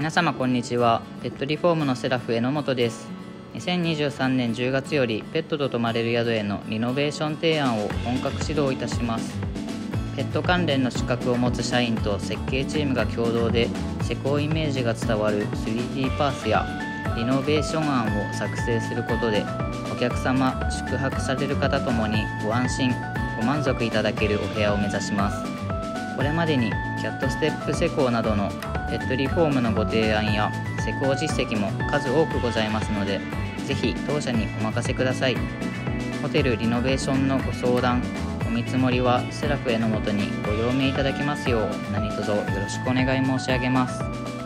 皆様こんにちは。ペットリフォームのセラフ榎本です。2023年10月よりペットと泊まれる宿へのリノベーション提案を本格指導いたします。ペット関連の資格を持つ社員と設計チームが共同で施工イメージが伝わる 3D パースやリノベーション案を作成することでお客様宿泊される方ともにご安心ご満足いただけるお部屋を目指します。これまでにキャットステップ施工などのペットリフォームのご提案や施工実績も数多くございますのでぜひ当社にお任せください。ホテルリノベーションのご相談お見積もりはセラフへのもとにご用命いただけますよう何卒よろしくお願い申し上げます。